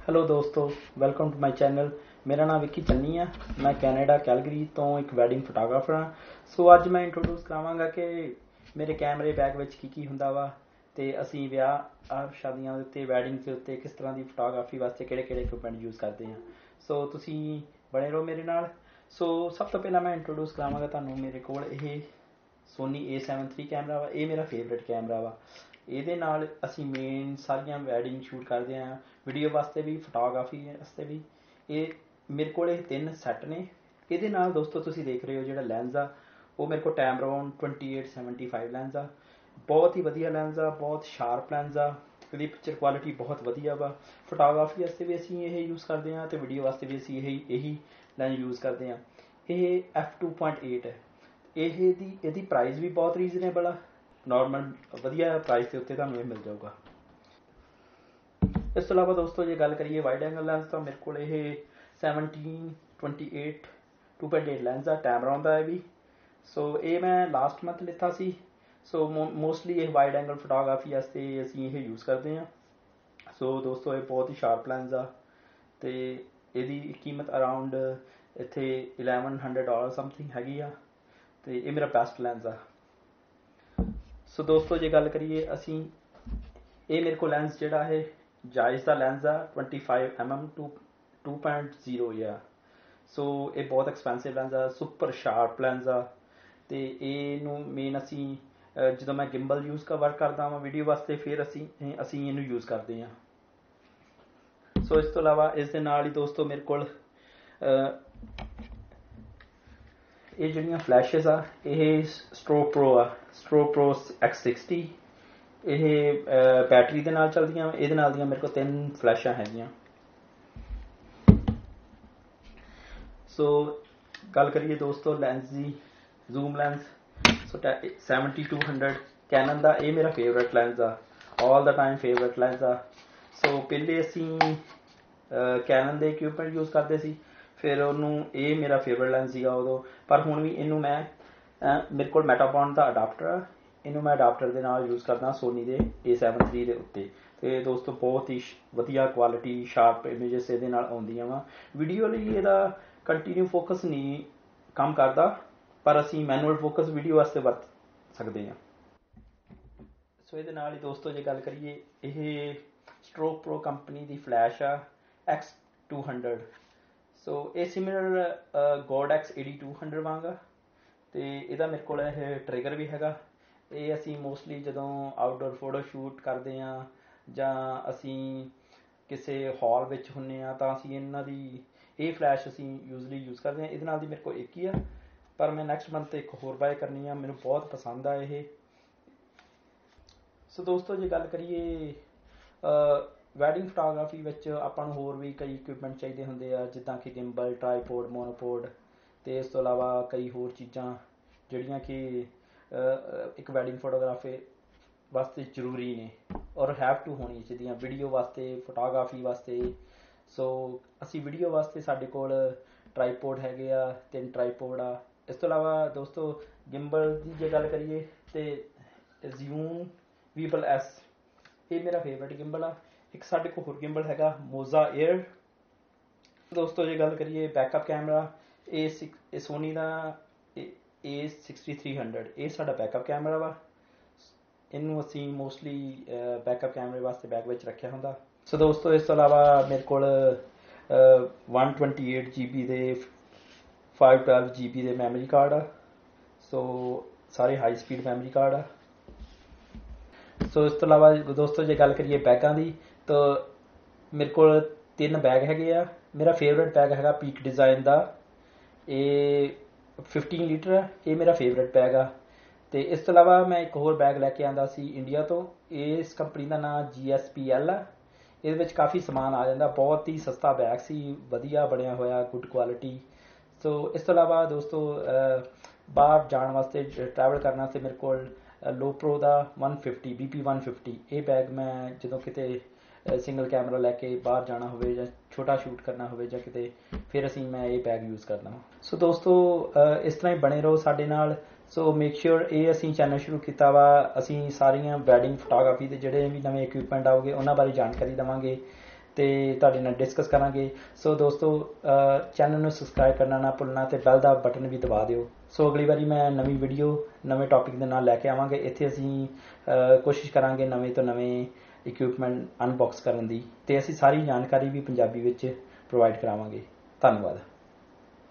Hello ਦੋਸਤੋ welcome to my channel ਮੇਰਾ ਨਾਮ ਵਿੱਕੀ ਚੰਨੀ ਆ ਮੈਂ ਕੈਨੇਡਾ ਕੈਲਗਰੀ ਤੋਂ ਇੱਕ ਵੈਡਿੰਗ ਫੋਟੋਗ੍ਰਾਫਰ ਹਾਂ ਸੋ ਅੱਜ ਮੈਂ ਇੰਟਰੋਡਿਊਸ ਕਰਾਵਾਂਗਾ ਕਿ ਮੇਰੇ ਕੈਮਰੇ ਬੈਗ ਵਿੱਚ ਕੀ ਕੀ ਹੁੰਦਾ ਵਾ ਤੇ ਅਸੀਂ ਵਿਆਹ ਆ ਸ਼ਾਦੀਆਂ ਦੇ ਉੱਤੇ ਵੈਡਿੰਗ ਦੇ ਉੱਤੇ ਕਿਸ ਤਰ੍ਹਾਂ ਦੀ ਫੋਟੋਗ੍ਰਾਫੀ ਵਾਸਤੇ ਕਿਹੜੇ ਕਿਹੜੇ ਇਕਵਿਪਮੈਂਟ ਯੂਜ਼ ਕਰਦੇ ਹਾਂ ਸੋ ਤੁਸੀਂ ਬਣੇ ਰਹੋ ਮੇਰੇ ਨਾਲ ਸੋ ਸਭ ਤੋਂ ਪਹਿਲਾਂ ਮੈਂ ਇੰਟਰੋਡਿਊਸ ਕਰਾਵਾਂਗਾ ਤੁਹਾਨੂੰ ਮੇਰੇ ਕੋਲ ਇਹ ਸੋਨੀ A7 III ਕੈਮਰਾ ਵਾ ਇਹ ਮੇਰਾ ਫੇਵਰਿਟ ਕੈਮਰਾ ਵਾ ਇਹਦੇ ਨਾਲ ਅਸੀਂ ਮੇਨ ਸਾਰੀਆਂ ਵੈਡਿੰਗ ਸ਼ੂਟ ਕਰਦੇ ਆਂ ਵੀਡੀਓ ਵਾਸਤੇ ਵੀ ਫੋਟੋਗ੍ਰਾਫੀ ਵਾਸਤੇ ਵੀ। ਇਹ ਮੇਰੇ ਕੋਲ ਇਹ ਤਿੰਨ ਸੈੱਟ ਨੇ। ਇਹਦੇ ਨਾਲ ਦੋਸਤੋ ਤੁਸੀਂ ਦੇਖ ਰਹੇ ਹੋ ਜਿਹੜਾ ਲੈਂਸ ਆ ਉਹ ਮੇਰੇ ਕੋਲ Tamron 2875 ਲੈਂਸ ਆ ਬਹੁਤ ਹੀ ਵਧੀਆ ਲੈਂਸ ਆ ਬਹੁਤ ਸ਼ਾਰਪ ਲੈਂਸ ਆ ਇਹਦੀ ਪਿਕਚਰ ਕੁਆਲਿਟੀ ਬਹੁਤ ਵਧੀਆ ਵਾ। ਫੋਟੋਗ੍ਰਾਫੀ ਵਾਸਤੇ ਵੀ ਅਸੀਂ ਇਹ ਯੂਜ਼ ਕਰਦੇ ਹਾਂ ਤੇ ਵੀਡੀਓ ਵਾਸਤੇ ਵੀ ਅਸੀਂ ਇਹ, ਇਹੀ ਲੈਂਸ ਯੂਜ਼ ਕਰਦੇ ਹਾਂ। ਇਹ f2.8 ਹੈ। ਇਹ ਦੀ, ਇਹਦੀ ਪ੍ਰਾਈਸ ਵੀ ਬਹੁਤ ਰੀਜ਼ਨੇਬਲ ਆ। ਨਾਰਮਲ ਵਧੀਆ ਪ੍ਰਾਈਸ ਦੇ ਉੱਤੇ ਤੁਹਾਨੂੰ ਇਹ ਮਿਲ ਜਾਊਗਾ। ਇਸ ਤੋਂ ਇਲਾਵਾ ਦੋਸਤੋ, ਜੇ ਗੱਲ ਕਰੀਏ ਵਾਈਡ ਐਂਗਲ ਲੈਂਸ ਤਾਂ ਮੇਰੇ ਕੋਲ ਇਹ 17 28 2.8 ਲੈਂਸ ਆ Tamron ਹੁੰਦਾ ਹੈ ਵੀ। ਸੋ ਇਹ ਮੈਂ ਲਾਸਟ ਮੰਥ ਲਿੱਤਾ ਸੀ। ਸੋ ਮੋਸਟਲੀ ਇਹ ਵਾਈਡ ਐਂਗਲ ਫੋਟੋਗ੍ਰਾਫੀ ਵਾਸਤੇ ਅਸੀਂ ਇਹ ਯੂਜ਼ ਕਰਦੇ ਹਾਂ। ਸੋ ਦੋਸਤੋ, ਇਹ ਬਹੁਤ ਹੀ ਸ਼ਾਰਪ ਲੈਂਸ ਆ। ਤੇ ਇਹਦੀ ਕੀਮਤ ਅਰਾਊਂਡ ਇੱਥੇ 1100 ਡਾਲਰ ਸਮਥਿੰਗ ਹੈਗੀ ਆ। ਤੇ ਇਹ ਮੇਰਾ ਬੈਸਟ ਲੈਂਸ ਆ। ਸੋ ਦੋਸਤੋ ਜੇ ਗੱਲ ਕਰੀਏ ਅਸੀਂ ਇਹ ਮੇਰੇ ਕੋਲ ਲੈਂਸ ਜਿਹੜਾ ਹੈ ਜਾਇਜ਼ ਦਾ ਲੈਂਸ ਆ 25 mm 2.0 ਆ ਸੋ ਇਹ ਬਹੁਤ ਐਕਸਪੈਂਸਿਵ ਲੈਂਸ ਆ ਸੁਪਰ ਸ਼ਾਰਪ ਲੈਂਸ ਆ ਤੇ ਇਹਨੂੰ ਮੇਨ ਅਸੀਂ ਜਦੋਂ ਮੈਂ ਗਿੰਬਲ ਯੂਜ਼ ਕਰ ਵਰਕ ਕਰਦਾ ਹਾਂ ਵੀਡੀਓ ਵਾਸਤੇ ਫਿਰ ਅਸੀਂ ਅਸੀਂ ਇਹਨੂੰ ਯੂਜ਼ ਕਰਦੇ ਹਾਂ ਸੋ ਇਸ ਤੋਂ ਇਲਾਵਾ ਇਸ ਦੇ ਨਾਲ ਹੀ ਦੋਸਤੋ ਮੇਰੇ ਕੋਲ ਇਹ ਜਿਹੜੀਆਂ ਫਲੈਸ਼ਸ ਆ, ਇਹ ਸਟ੍ਰੋਕ ਪ੍ਰੋ ਆ। ਸਟ੍ਰੋਕ ਪ੍ਰੋ X60 ਇਹ ਬੈਟਰੀ ਦੇ ਨਾਲ ਚੱਲਦੀਆਂ, ਇਹਦੇ ਨਾਲ ਦੀਆਂ ਮੇਰੇ ਕੋਲ ਤਿੰਨ ਫਲੈਸ਼ਾਂ ਹੈਗੀਆਂ। ਸੋ ਗੱਲ ਕਰੀਏ ਦੋਸਤੋ ਲੈਂਸ ਦੀ ਜ਼ੂਮ ਲੈਂਸ ਸੋ 7200 ਕੈਨਨ ਦਾ ਇਹ ਮੇਰਾ ਫੇਵਰਿਟ ਲੈਂਸ ਆ। All the time favourite lens ਆ। ਸੋ ਪਹਿਲੇ ਅਸੀਂ ਕੈਨਨ ਦੇ ਇਕਵਿਪਮੈਂਟ ਯੂਜ਼ ਕਰਦੇ ਸੀ। ਫਿਰ ਉਹਨੂੰ ਇਹ ਮੇਰਾ ਫੇਵਰਿਟ ਲੈਂਸ ਸੀਗਾ ਉਦੋਂ। ਪਰ ਹੁਣ ਵੀ ਇਹਨੂੰ ਮੈਂ ਮੇਰੇ ਕੋਲ ਮੈਟਾਬੌਂਡ ਦਾ ਅਡਾਪਟਰ ਆ। ਇਹਨੂੰ ਮੈਂ ਅਡਾਪਟਰ ਦੇ ਨਾਲ ਯੂਜ਼ ਕਰਦਾ ਸੋਨੀ ਦੇ A7 III ਦੇ ਉੱਤੇ। ਤੇ ਦੋਸਤੋ, ਬਹੁਤ ਹੀ ਵਧੀਆ ਕੁਆਲਿਟੀ ਸ਼ਾਰਪ ਇਮੇजेस ਇਹਦੇ ਨਾਲ ਆਉਂਦੀਆਂ ਵਾ। ਵੀਡੀਓ ਲਈ ਇਹਦਾ ਕੰਟੀਨਿਊ ਫੋਕਸ ਨਹੀਂ ਕੰਮ ਕਰਦਾ, ਪਰ ਅਸੀਂ ਮੈਨੂਅਲ ਫੋਕਸ ਵੀਡੀਓ ਵਾਸਤੇ ਵਰਤ ਸਕਦੇ ਹਾਂ। ਸੋ ਇਹਦੇ ਨਾਲ ਹੀ ਦੋਸਤੋ, ਜੇ ਗੱਲ ਕਰੀਏ, ਇਹ ਸਟ੍ਰੋਕ ਪ੍ਰੋ ਕੰਪਨੀ ਦੀ ਫਲੈਸ਼ ਆ X200 ਸੋ ਇਹ ਸਿਮਿਲਰ ਗੋਡ X8200 ਵਾਂਗਾ। ਤੇ ਇਹਦਾ ਮੇਰੇ ਕੋਲ ਇਹ ਟ੍ਰਿਗਰ ਵੀ ਹੈਗਾ। ਇਹ ਅਸੀਂ ਮੋਸਟਲੀ ਜਦੋਂ ਆਊਟਡੋਰ ਫੋਟੋ ਸ਼ੂਟ ਕਰਦੇ ਆ, ਜਾਂ ਅਸੀਂ ਕਿਸੇ ਹਾਲ ਵਿੱਚ ਹੁੰਨੇ ਆ, ਤਾਂ ਅਸੀਂ ਇਹਨਾਂ ਦੀ, ਇਹ ਫਲੈਸ਼ ਅਸੀਂ ਯੂਜ਼ਲੀ ਯੂਜ਼ ਕਰਦੇ ਆ। ਇਹਦੇ ਨਾਲ ਦੀ ਮੇਰੇ ਕੋਲ ਇੱਕ ਹੀ ਆ। ਪਰ ਮੈਂ ਨੈਕਸਟ ਮੰਥ ਇੱਕ ਹੋਰ ਬਾਏ ਕਰਨੀ ਆ। ਮੈਨੂੰ ਬਹੁਤ ਪਸੰਦ ਆ ਇਹ। ਸੋ ਦੋਸਤੋ, ਜੇ ਗੱਲ ਕਰੀਏ ਵੈਡਿੰਗ ਫੋਟੋਗ੍ਰਾਫੀ ਵਿੱਚ ਆਪਾਂ ਨੂੰ ਹੋਰ ਵੀ ਕਈ ਇਕਵਿਪਮੈਂਟ ਚਾਹੀਦੇ ਹੁੰਦੇ ਆ, ਜਿੱਦਾਂ ਕਿ ਗਿੰਬਲ ਟ੍ਰਾਈਪੋਡ ਮੋਨੋਪੋਡ ਤੇ ਇਸ ਤੋਂ ਇਲਾਵਾ ਕਈ ਹੋਰ ਚੀਜ਼ਾਂ ਜਿਹੜੀਆਂ ਕਿ ਇੱਕ ਵੈਡਿੰਗ ਫੋਟੋਗ੍ਰਾਫੀ ਵਾਸਤੇ ਜ਼ਰੂਰੀ ਨੇ ਔਰ ਹੈਵ ਟੂ ਹੋਣੀ ਚਾਹੀਦੀਆਂ ਵੀਡੀਓ ਵਾਸਤੇ ਫੋਟੋਗ੍ਰਾਫੀ ਵਾਸਤੇ। ਸੋ ਅਸੀਂ ਵੀਡੀਓ ਵਾਸਤੇ ਸਾਡੇ ਕੋਲ ਟ੍ਰਾਈਪੋਡ ਹੈਗੇ ਆ, ਤਿੰਨ ਟ੍ਰਾਈਪੋਡ ਆ। ਇਸ ਤੋਂ ਇਲਾਵਾ ਦੋਸਤੋ ਗਿੰਬਲ ਦੀ ਜੇ ਗੱਲ ਕਰੀਏ ਤੇ ਜ਼ੂਮ ਵੀਬਲ ਐਸ ਇਹ ਮੇਰਾ ਫੇਵਰਿਟ ਗਿੰਬਲ ਆ। ਇੱਕ ਸਾਡੇ ਕੋਲ ਹੋਰ ਗਿੰਬਲ ਹੈਗਾ ਮੋਜ਼ਾ 에ਅਰ ਦੋਸਤੋ, ਜੇ ਗੱਲ ਕਰੀਏ ਬੈਕਅਪ ਕੈਮਰਾ ਇਹ ਇਹ ਸੋਨੀ ਦਾ A6300 ਇਹ ਸਾਡਾ ਬੈਕਅਪ ਕੈਮਰਾ ਵਾ। ਇਹਨੂੰ ਅਸੀਂ ਮੋਸਟਲੀ ਬੈਕਅਪ ਕੈਮਰੇ ਵਾਸਤੇ ਬੈਕ ਵਿੱਚ ਰੱਖਿਆ ਹੁੰਦਾ। ਸੋ ਦੋਸਤੋ, ਇਸ ਤੋਂ ਇਲਾਵਾ ਮੇਰੇ ਕੋਲ 128 GB ਦੇ 512 GB ਦੇ ਮੈਮਰੀ ਕਾਰਡ ਆ। ਸੋ ਸਾਰੇ ਹਾਈ ਸਪੀਡ ਮੈਮਰੀ ਕਾਰਡ ਆ। ਸੋ ਇਸ ਤੋਂ ਇਲਾਵਾ ਦੋਸਤੋ, ਜੇ ਗੱਲ ਕਰੀਏ ਬੈਗਾਂ ਦੀ, ਤਾਂ ਮੇਰੇ ਕੋਲ ਤਿੰਨ ਬੈਗ ਹੈਗੇ ਆ। ਮੇਰਾ ਫੇਵਰੇਟ ਬੈਗ ਹੈਗਾ ਪੀਕ ਡਿਜ਼ਾਈਨ ਦਾ। ਇਹ 15 ਲੀਟਰ ਹੈ, ਇਹ ਮੇਰਾ ਫੇਵਰੇਟ ਬੈਗ ਆ। ਤੇ ਇਸ ਤੋਂ ਇਲਾਵਾ ਮੈਂ ਇੱਕ ਹੋਰ ਬੈਗ ਲੈ ਕੇ ਆਂਦਾ ਸੀ ਇੰਡੀਆ ਤੋਂ। ਇਸ ਕੰਪਨੀ ਦਾ ਨਾਮ GSPL ਆ। ਇਹਦੇ ਵਿੱਚ ਕਾਫੀ ਸਮਾਨ ਆ ਜਾਂਦਾ। ਬਹੁਤ ਹੀ ਸਸਤਾ ਬੈਗ ਸੀ। ਵਧੀਆ ਬਣਿਆ ਹੋਇਆ ਗੁੱਡ ਕੁਆਲਿਟੀ ਸੋ ਇਸ ਤੋਂ ਇਲਾਵਾ ਦੋਸਤੋ ਬਾਹਰ ਜਾਣ ਵਾਸਤੇ ਟਰੈਵਲ ਕਰਨ ਵਾਸਤੇ ਮੇਰੇ ਕੋਲ ਲੋ ਪ੍ਰੋ ਦਾ 150 BP 150 ਇਹ ਬੈਗ ਮੈਂ ਜਦੋਂ ਕਿਤੇ ਸਿੰਗਲ ਕੈਮਰਾ ਲੈ ਕੇ ਬਾਹਰ ਜਾਣਾ ਹੋਵੇ ਜਾਂ ਛੋਟਾ ਸ਼ੂਟ ਕਰਨਾ ਹੋਵੇ ਜਾਂ ਕਿਤੇ, ਫਿਰ ਅਸੀਂ ਮੈਂ ਇਹ ਬੈਗ ਯੂਜ਼ ਕਰਦਾ ਹਾਂ ਸੋ ਦੋਸਤੋ ਇਸ ਤਰ੍ਹਾਂ ਹੀ ਬਣੇ ਰਹੋ ਸਾਡੇ ਨਾਲ। ਸੋ ਮੇਕ ਸ਼ੋਰ ਇਹ ਅਸੀਂ ਚੈਨਲ ਸ਼ੁਰੂ ਕੀਤਾ ਵਾ, ਅਸੀਂ ਸਾਰੀਆਂ ਵੈਡਿੰਗ ਫੋਟੋਗ੍ਰਾਫੀ ਦੇ ਜਿਹੜੇ ਵੀ ਨਵੇਂ ਇਕਵਿਪਮੈਂਟ ਆਉਗੇ, ਉਹਨਾਂ ਬਾਰੇ ਜਾਣਕਾਰੀ ਦਵਾਂਗੇ। ਤੇ ਤੁਹਾਡੇ ਨਾਲ ਡਿਸਕਸ ਕਰਾਂਗੇ। ਸੋ ਦੋਸਤੋ ਚੈਨਲ ਨੂੰ ਸਬਸਕ੍ਰਾਈਬ ਕਰਨਾ ਨਾ ਭੁੱਲਣਾ ਤੇ ਬੈਲ ਦਾ ਬਟਨ ਵੀ ਦਬਾ ਦਿਓ। ਸੋ ਅਗਲੀ ਵਾਰੀ ਮੈਂ ਨਵੀਂ ਵੀਡੀਓ ਨਵੇਂ ਟੌਪਿਕ ਦੇ ਨਾਲ ਲੈ ਕੇ ਆਵਾਂਗੇ। ਇੱਥੇ ਅਸੀਂ ਕੋਸ਼ਿਸ਼ ਕਰਾਂਗੇ ਨਵੇਂ ਤੋਂ ਨਵੇਂ ਇਕਵਿਪਮੈਂਟ ਅਨਬਾਕਸ ਕਰਨ ਦੀ ਤੇ ਅਸੀਂ ਸਾਰੀ ਜਾਣਕਾਰੀ ਵੀ ਪੰਜਾਬੀ ਵਿੱਚ ਪ੍ਰੋਵਾਈਡ ਕਰਾਵਾਂਗੇ। ਧੰਨਵਾਦ।